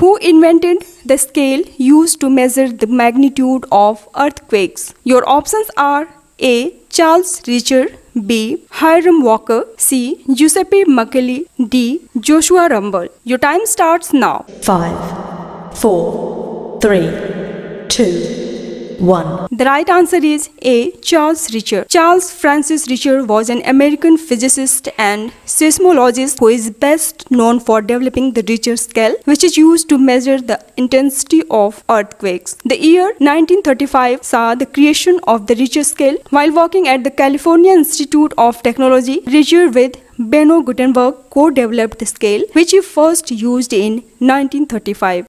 Who invented the scale used to measure the magnitude of earthquakes? Your options are A. Charles Richter, B. Hiram Walker, C. Giuseppe Mercalli, D. Joshua Rumble. Your time starts now. Five, four, three, two, 1. The right answer is A. Charles Richter. Charles Francis Richter was an American physicist and seismologist who is best known for developing the Richter scale, which is used to measure the intensity of earthquakes. The year 1935 saw the creation of the Richter scale while working at the California Institute of Technology. Richter with Beno Gutenberg co-developed the scale, which he first used in 1935.